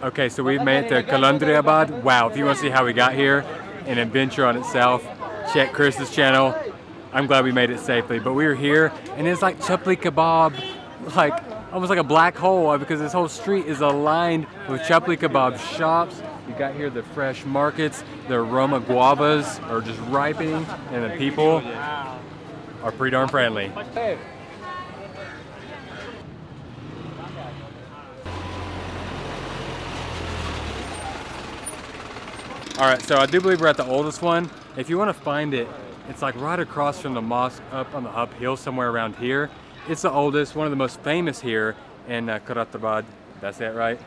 Okay, so we've made it to Kalandriabad. Wow, if you want to see how we got here, an adventure on itself, check Chris's channel. I'm glad we made it safely, but we were here and it's like chapli kebab, like almost like a black hole uh, because this whole street is aligned with chapli kebab shops. You got here the fresh markets, the aroma guavas are just ripening, and the people are pretty darn friendly. All right, so I do believe we're at the oldest one. If you want to find it, it's like right across from the mosque up on the uphill somewhere around here. It's the oldest, one of the most famous here in uh, Karatabad. That's it, right?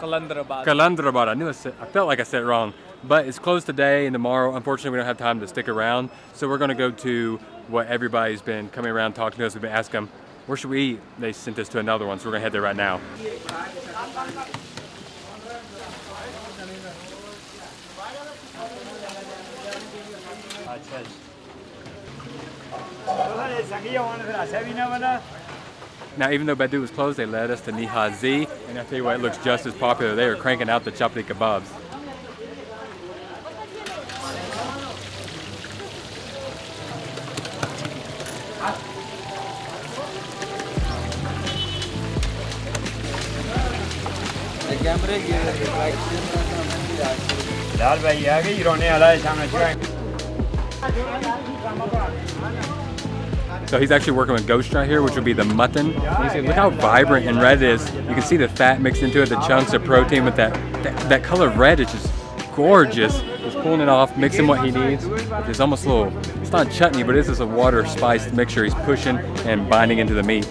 Qalandarabad. Qalandarabad. I knew I, said, I felt like I said it wrong. But it's closed today and tomorrow. Unfortunately, we don't have time to stick around. So we're going to go to what everybody's been coming around talking to us. We've been asking them, where should we eat? They sent us to another one, so we're going to head there right now. Now, even though Badu was closed, they led us to Niyazi, and I tell you what, it looks just as popular. They are cranking out the chapli kebabs. Dal bhai, yaar, ye rone samne churai. So he's actually working with gosht right here, which would be the mutton. See, look how vibrant and red it is. You can see the fat mixed into it, the chunks of protein with that, that, that color of red. It's just gorgeous. He's pulling it off, mixing what he needs. It's almost a little, it's not chutney, but it is just a water spiced mixture he's pushing and binding into the meat.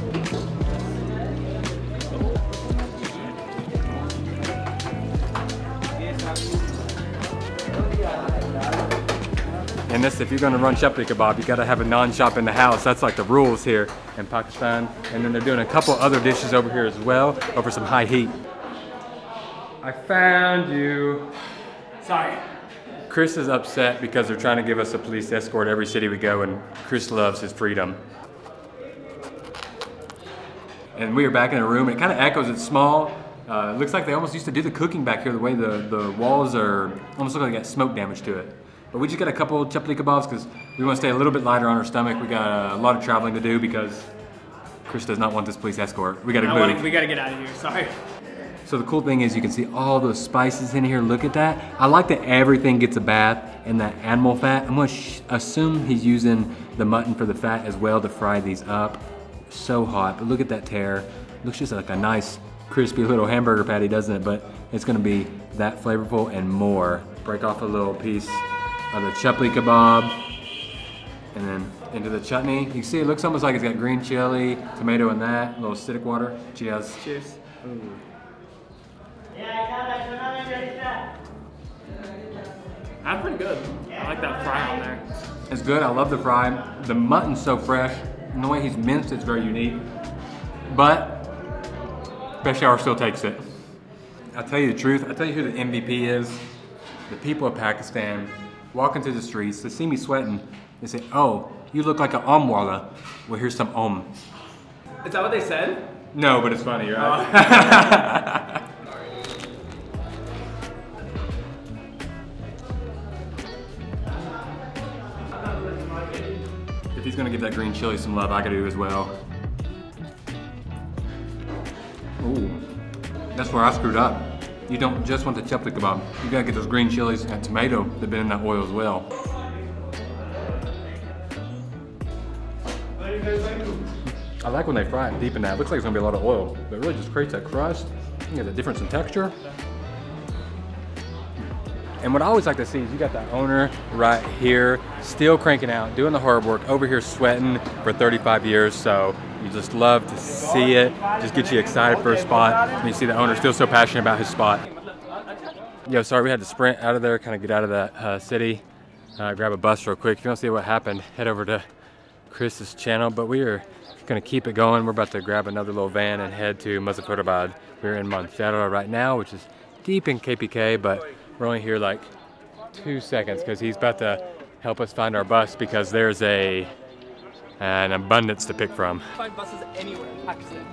And this, if you're gonna run chapli kebab, you gotta have a naan-shop in the house. That's like the rules here in Pakistan. And then they're doing a couple other dishes over here as well, over some high heat. I found you. Sorry. Chris is upset because they're trying to give us a police escort every city we go, and Chris loves his freedom. And we are back in a room, and it kind of echoes. It's small. Uh, it looks like they almost used to do the cooking back here. The way the, the walls are almost look like they got smoke damage to it. But we just got a couple chapli kebabs because we want to stay a little bit lighter on our stomach. We got a lot of traveling to do because Chris does not want this police escort. We got to move. we gotta get out of here. Sorry. So the cool thing is you can see all those spices in here. Look at that. I like that everything gets a bath in that animal fat. I'm gonna assume he's using the mutton for the fat as well to fry these up. So hot, but look at that tear. Looks just like a nice crispy little hamburger patty, doesn't it? But it's gonna be that flavorful and more. Break off a little piece of the chapli kebab and then into the chutney. You can see it looks almost like it's got green chili, tomato in that, a little acidic water. Cheers. Cheers. That's pretty good. I like that fry on there. It's good. I love the fry. The mutton's so fresh, and the way he's minced it's very unique. But Peshawar still takes it. I'll tell you the truth. I'll tell you who the MVP is. The people of Pakistan walking through the streets, they see me sweating. They say, "Oh, you look like an omwala." Well, here's some om. Is that what they said? No, but it's funny, right? Oh. if he's gonna give that green chili some love, I gotta do as well. Ooh, that's where I screwed up. You don't just want the chapli kebab. You gotta get those green chilies and tomato that have been in that oil as well. I like when they fry it deep in that. It looks like it's gonna be a lot of oil, but it really just creates that crust. You get the difference in texture. And what I always like to see is you got that owner right here, still cranking out, doing the hard work, over here sweating for 35 years. So you just love to see it, just get you excited for a spot. And you see the owner still so passionate about his spot. Yo, sorry, we had to sprint out of there, kind of get out of that uh, city, uh, grab a bus real quick. If you want to see what happened, head over to Chris's channel. But we are gonna keep it going. We're about to grab another little van and head to Muzaffarabad. We're in Mansehra right now, which is deep in KPK, but we're only here like two seconds because he's about to help us find our bus because there's a an abundance to pick from. Find buses anywhere in Pakistan.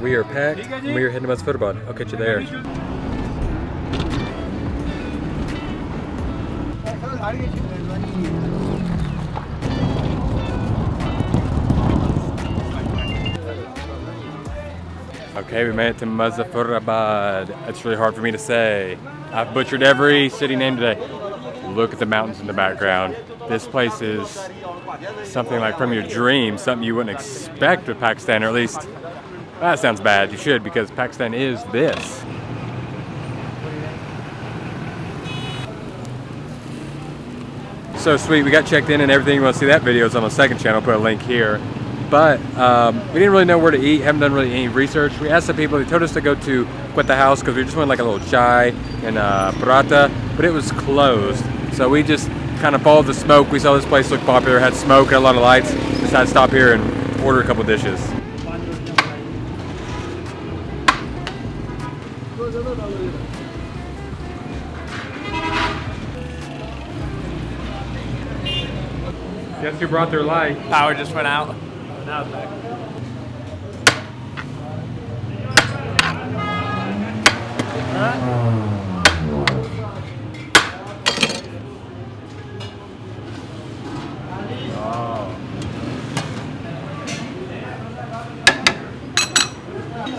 We are packed and we are heading to Photobot. I'll catch you there. Okay, we made it to Muzaffarabad. It's really hard for me to say. I've butchered every city name today. Look at the mountains in the background. This place is something like from your dreams, something you wouldn't expect with Pakistan, or at least that sounds bad. You should because Pakistan is this. So sweet, we got checked in and everything. You want to see that video is on the second channel, I'll put a link here. But um, we didn't really know where to eat, haven't done really any research. We asked some people, they told us to go to Quetta House because we just wanted like a little chai and uh, but it was closed. So we just kind of followed the smoke. We saw this place looked popular, had smoke and a lot of lights. Decided to stop here and order a couple dishes. Guess who brought their light? Power just went out. Now it's back.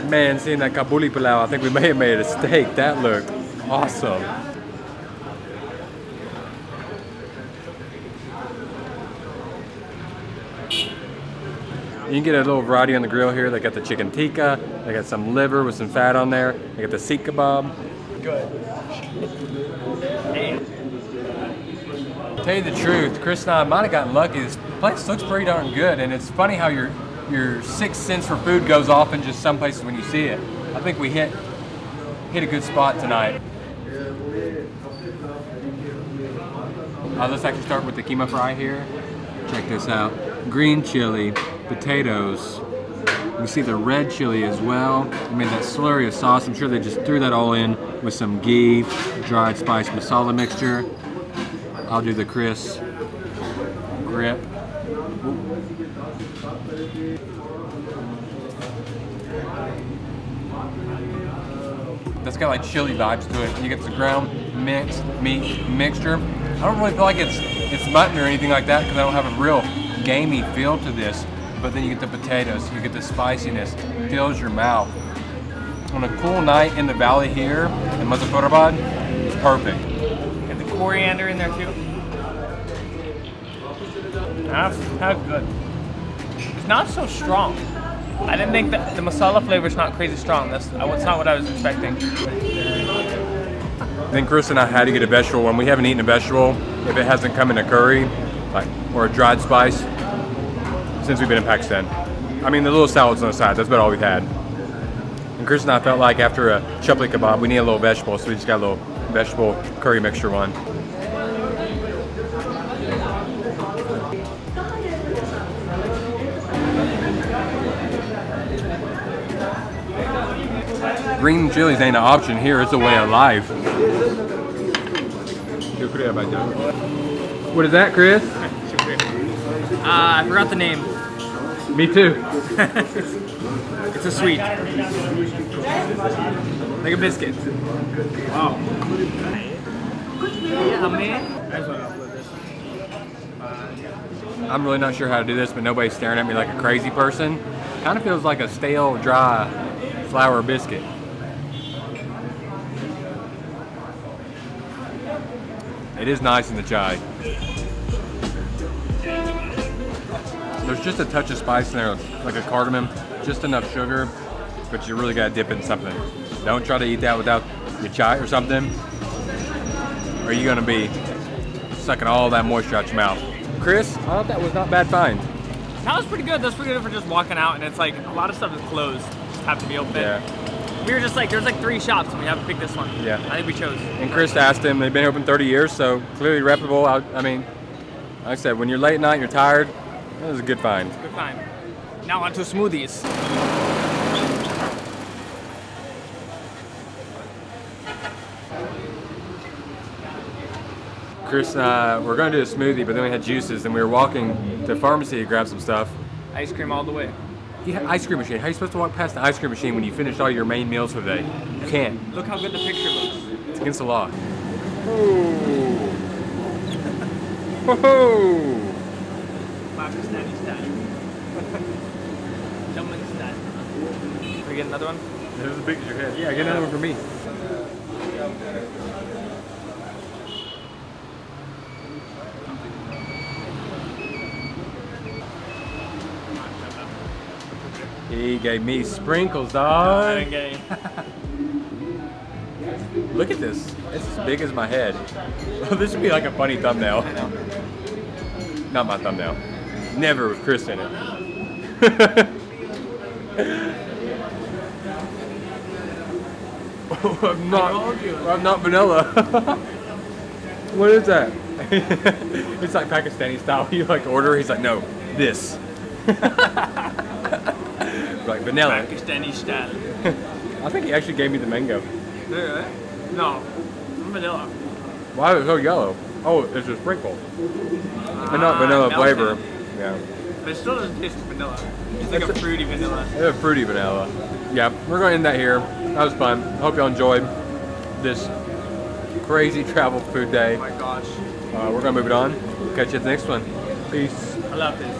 Man, seeing that Kabuli pilau, I think we may have made a mistake. That looked awesome. You can get a little variety on the grill here. They got the chicken tikka, they got some liver with some fat on there, they got the seekh kebab. Good. Tell you the truth, Chris and I might have gotten lucky. This place looks pretty darn good, and it's funny how your your sixth sense for food goes off in just some places when you see it. I think we hit hit a good spot tonight. Uh, let's actually start with the keema fry here. Check this out. Green chili, potatoes. We see the red chili as well. I made that slurry of sauce. I'm sure they just threw that all in with some ghee, dried spice masala mixture. I'll do the Chris grip. That's got like chili vibes to it. You get the ground mixed meat mixture. I don't really feel like it's it's mutton or anything like that because I don't have a real gamey feel to this. But then you get the potatoes, you get the spiciness, fills your mouth. On a cool night in the valley here in Muzaffarabad, it's perfect. Get the coriander in there too. That's, that's good. It's not so strong. I didn't think that the masala flavor is not crazy strong. That's that's not what I was expecting. Then Chris and I had to get a vegetable one. We haven't eaten a vegetable if it hasn't come in a curry, like or a dried spice, since we've been in Pakistan. I mean, the little salads on the side. That's about all we've had. And Chris and I felt like after a chapli kebab, we need a little vegetable, so we just got a little vegetable curry mixture one. Green chilies ain't an option here, it's a way of life. What is that, Chris? Uh, I forgot the name. Me too. It's a sweet. Like a biscuit. Wow. Uh, I'm really not sure how to do this, but nobody's staring at me like a crazy person. Kind of feels like a stale, dry flour biscuit. It is nice in the chai. There's just a touch of spice in there, like a cardamom, just enough sugar, but you really gotta dip it in something. Don't try to eat that without your chai or something, or you're gonna be sucking all that moisture out your mouth. Chris, I thought that was not bad find. That was pretty good. That's pretty good for just walking out, and it's like a lot of stuff is closed. Just have to be open. Yeah. We were just like, there's like three shops, and we have to pick this one. Yeah. I think we chose. And Chris asked him, they've been open 30 years, so clearly reputable. I, I mean, like I said, when you're late at night, you're tired, that was a good find. Good find. Now on to smoothies. Chris, uh, we're gonna do a smoothie, but then we had juices, and we were walking to the pharmacy to grab some stuff. Ice cream all the way. Yeah, ice cream machine. How are you supposed to walk past the ice cream machine when you finished all your main meals for the day? You can't. Look how good the picture looks. It's against the law. Ooh. Woohoo! Pakistani style. German style. Can we get another one? They're as big as your head. Yeah, get another one for me. He gave me sprinkles, dog. didn't get any. Look at this. It's as big as my head. this would be like a funny thumbnail. Not my thumbnail. Never with Chris in it. I'm not. I'm not vanilla. what is that? it's like Pakistani style. You like order. He's like, no, this. like vanilla. Pakistani style. I think he actually gave me the mango. Really? No. Vanilla. Why is it so yellow? Oh, it's a sprinkle. And not Ah, vanilla flavor. Yeah. But it still doesn't taste like vanilla. It's like It's a a- fruity vanilla. A fruity vanilla. Yeah, we're going to end that here. That was fun. Hope y'all enjoyed this crazy travel food day. Oh my gosh. Uh, we're going to move it on. Catch you at the next one. Peace. I love this.